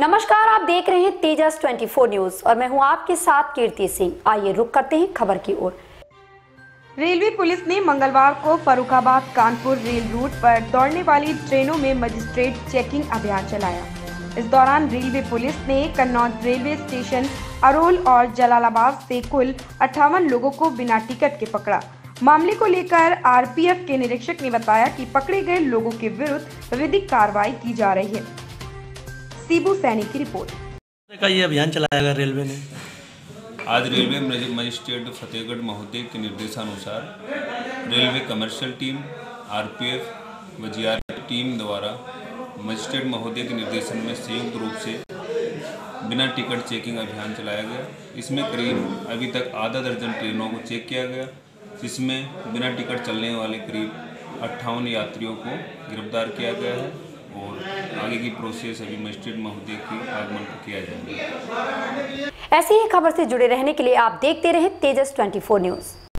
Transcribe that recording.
नमस्कार, आप देख रहे हैं तेजस 24 न्यूज़ और मैं हूँ आपके साथ कीर्ति सिंह। आइए रुक करते हैं खबर की ओर। रेलवे पुलिस ने मंगलवार को फरुखाबाद कानपुर रेल रूट पर दौड़ने वाली ट्रेनों में मजिस्ट्रेट चेकिंग अभियान चलाया। इस दौरान रेलवे पुलिस ने कन्नौज रेलवे स्टेशन, अरोल और जलालाबाद से कुल अट्ठावन लोगों को बिना टिकट के पकड़ा। मामले को लेकर आरपीएफ के निरीक्षक ने बताया कि पकड़े गए लोगों के विरुद्ध विधिक कार्रवाई की जा रही है। सीबू सैनी की रिपोर्ट। का ये अभियान चलाया गया रेलवे ने? आज रेलवे मजिस्ट्रेट फतेहगढ़ महोदय के निर्देशानुसार रेलवे कमर्शियल टीम आरपीएफ व जीआरपी टीम द्वारा मजिस्ट्रेट महोदय के निर्देशन में संयुक्त रूप से बिना टिकट चेकिंग अभियान चलाया गया। इसमें करीब अभी तक आधा दर्जन ट्रेनों को चेक किया गया जिसमें बिना टिकट चलने वाले करीब अट्ठावन यात्रियों को गिरफ़्तार किया गया है। और आगे की प्रोसेस अभी मजिस्ट्रेट महोदय के आगमन को किया जाएगा। ऐसी ही खबर से जुड़े रहने के लिए आप देखते रहे तेजस 24 न्यूज़।